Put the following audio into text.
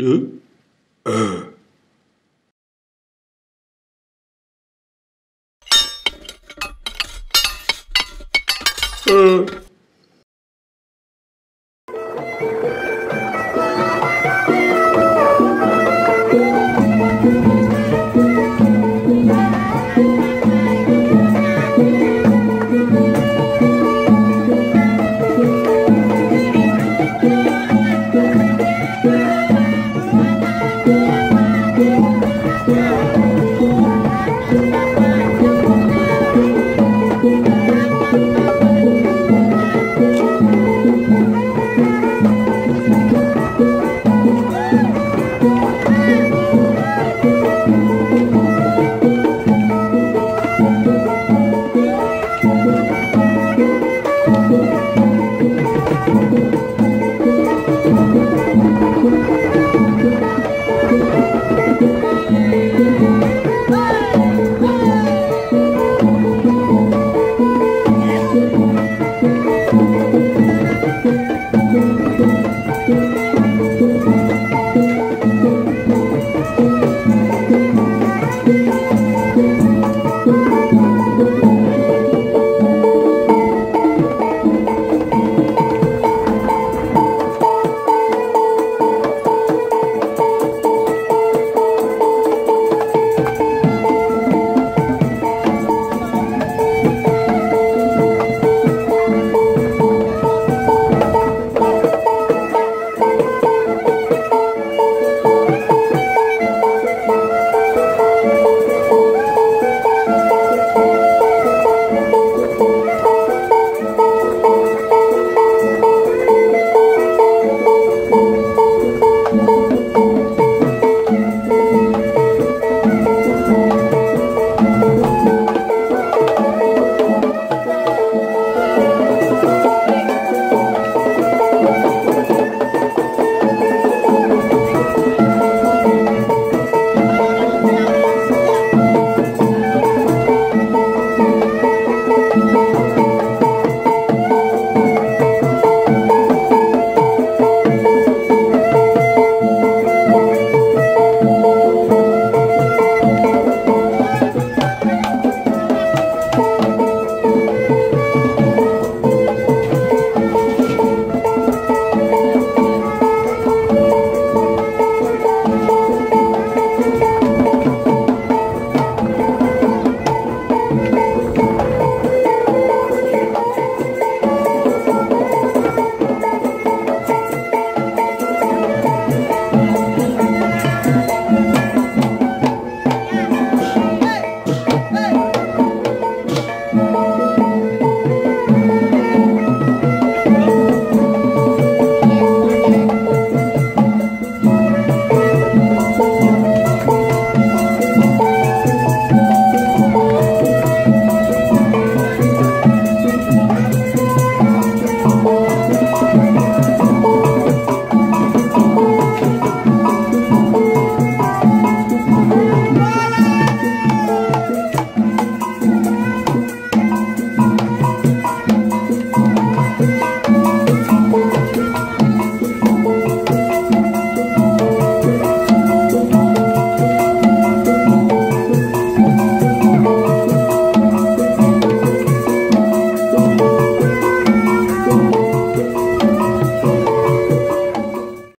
응? 어.